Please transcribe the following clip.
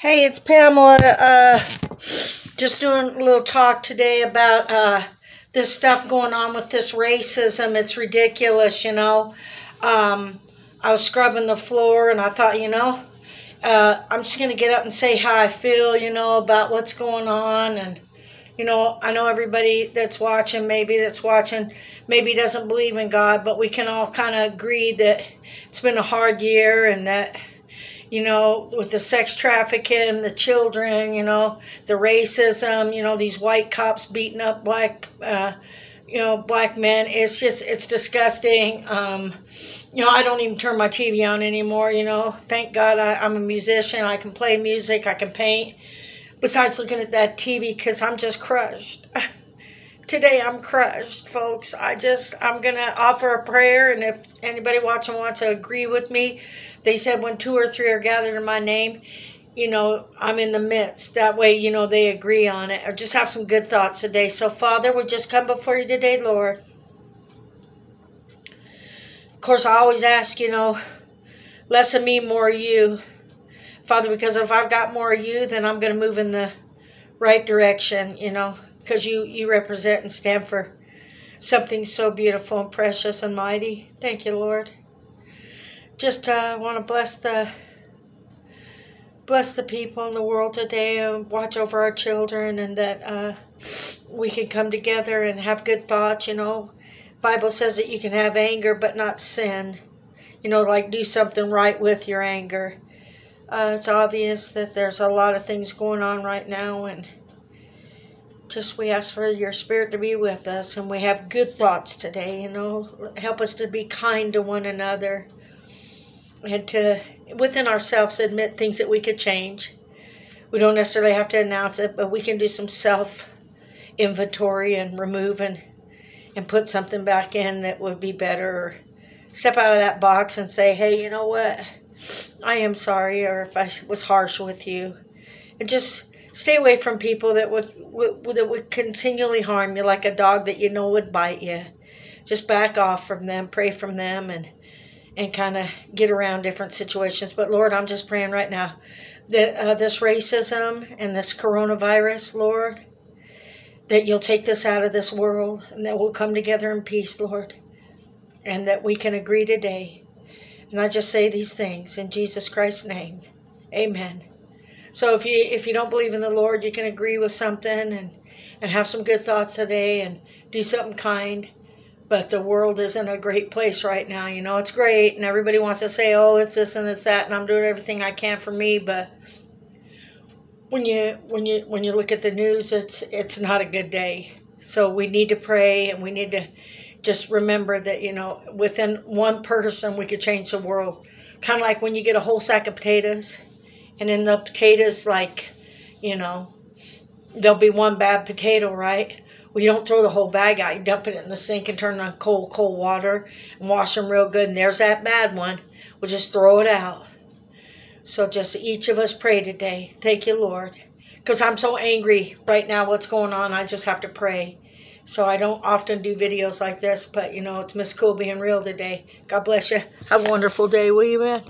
Hey, it's Pamela. Uh, just doing a little talk today about uh, this stuff going on with this racism. It's ridiculous, you know. Um, I was scrubbing the floor and I thought, you know, uh, I'm just going to get up and say how I feel, you know, about what's going on. And, you know, I know everybody that's watching, maybe that's watching, maybe doesn't believe in God, but we can all kind of agree that it's been a hard year and that you know, with the sex trafficking, the children, you know, the racism, you know, these white cops beating up black, uh, you know, black men. It's just, it's disgusting. Um, you know, I don't even turn my TV on anymore, you know. Thank God I, I'm a musician. I can play music, I can paint. Besides looking at that TV, because I'm just crushed. Today I'm crushed, folks. I just, I'm going to offer a prayer, and if anybody watching wants to agree with me, they said when two or three are gathered in my name, you know, I'm in the midst. That way, you know, they agree on it. Or just have some good thoughts today. So, Father, we just come before you today, Lord. Of course, I always ask, you know, less of me, more of you. Father, because if I've got more of you, then I'm going to move in the right direction, you know, because you, you represent and stand for something so beautiful and precious and mighty. Thank you, Lord. Just uh, want to bless the bless the people in the world today and watch over our children and that uh, we can come together and have good thoughts you know. Bible says that you can have anger but not sin. You know like do something right with your anger. Uh, it's obvious that there's a lot of things going on right now and just we ask for your spirit to be with us and we have good thoughts today you know help us to be kind to one another and to within ourselves admit things that we could change. We don't necessarily have to announce it, but we can do some self inventory and remove and, and put something back in that would be better. Step out of that box and say, hey, you know what? I am sorry, or if I was harsh with you. And just stay away from people that would, would that would continually harm you, like a dog that you know would bite you. Just back off from them, pray from them, and and kind of get around different situations. But Lord, I'm just praying right now that uh, this racism and this coronavirus, Lord, that you'll take this out of this world and that we'll come together in peace, Lord, and that we can agree today. And I just say these things in Jesus Christ's name. Amen. So if you if you don't believe in the Lord, you can agree with something and and have some good thoughts today and do something kind but the world isn't a great place right now. You know, it's great, and everybody wants to say, "Oh, it's this and it's that," and I'm doing everything I can for me. But when you when you when you look at the news, it's it's not a good day. So we need to pray, and we need to just remember that you know, within one person, we could change the world. Kind of like when you get a whole sack of potatoes, and in the potatoes, like, you know, there'll be one bad potato, right? Well, you don't throw the whole bag out. You dump it in the sink and turn on cold, cold water and wash them real good. And there's that bad one. We'll just throw it out. So just each of us pray today. Thank you, Lord. Because I'm so angry right now what's going on. I just have to pray. So I don't often do videos like this. But, you know, it's Miss Cool being real today. God bless you. Have a wonderful day, will you, man?